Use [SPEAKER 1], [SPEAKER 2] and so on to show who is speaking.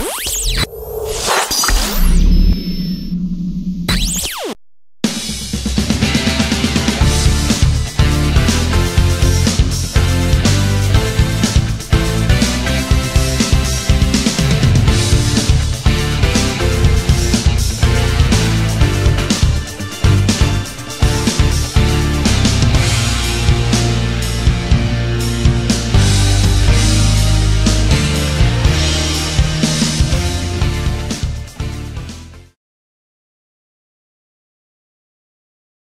[SPEAKER 1] Bye.